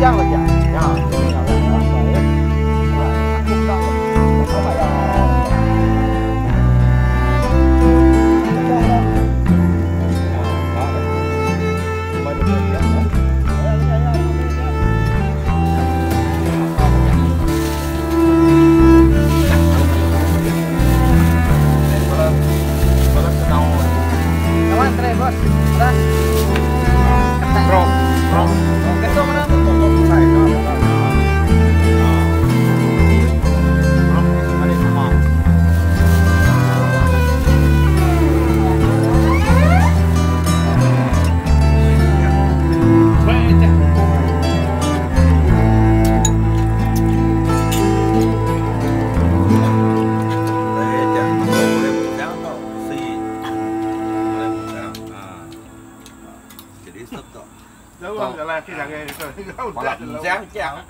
降了价啊，这个两百块钱。Bos, go. sắp rồi đúng không? Là cái thằng này bỏ lạnh dáng chăng